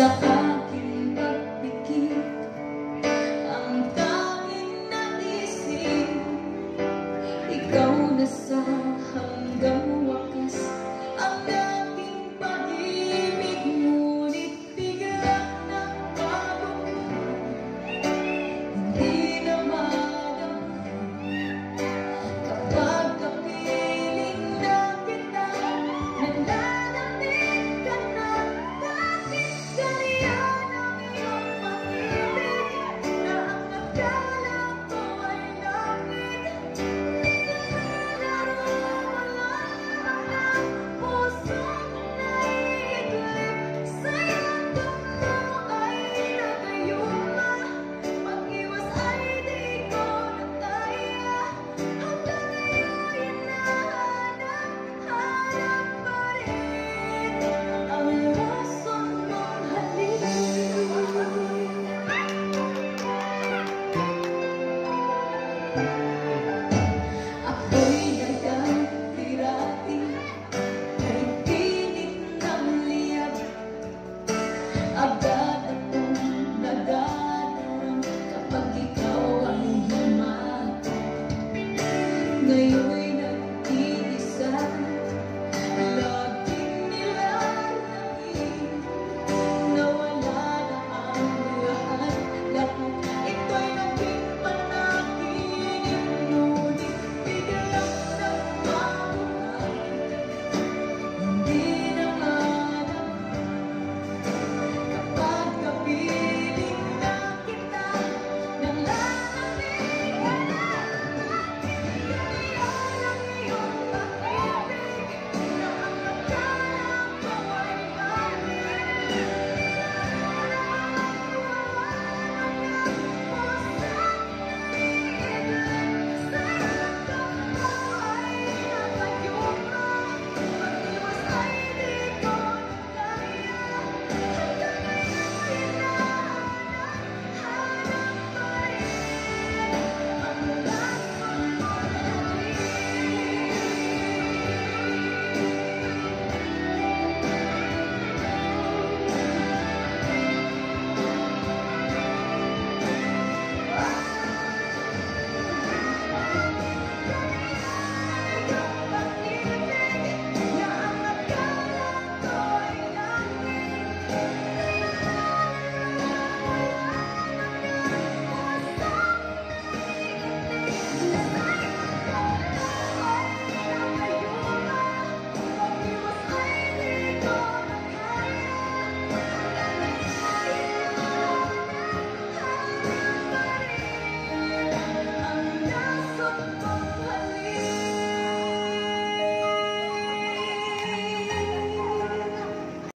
stop name.